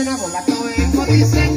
enamorado de codicia.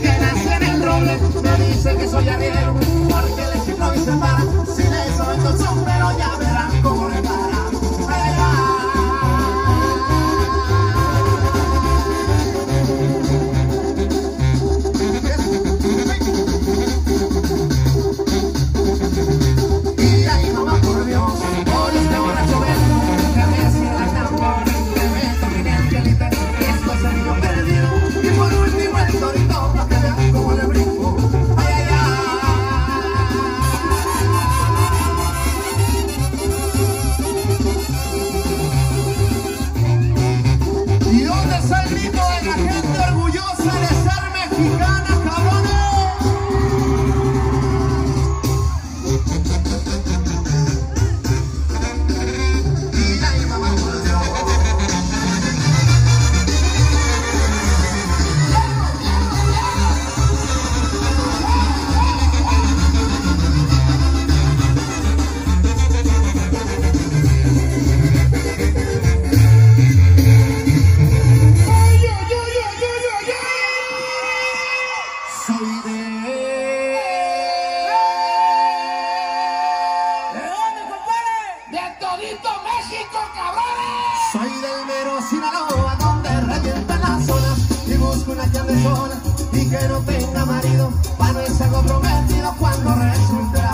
y que no tenga marido para no estar comprometido cuando resulta.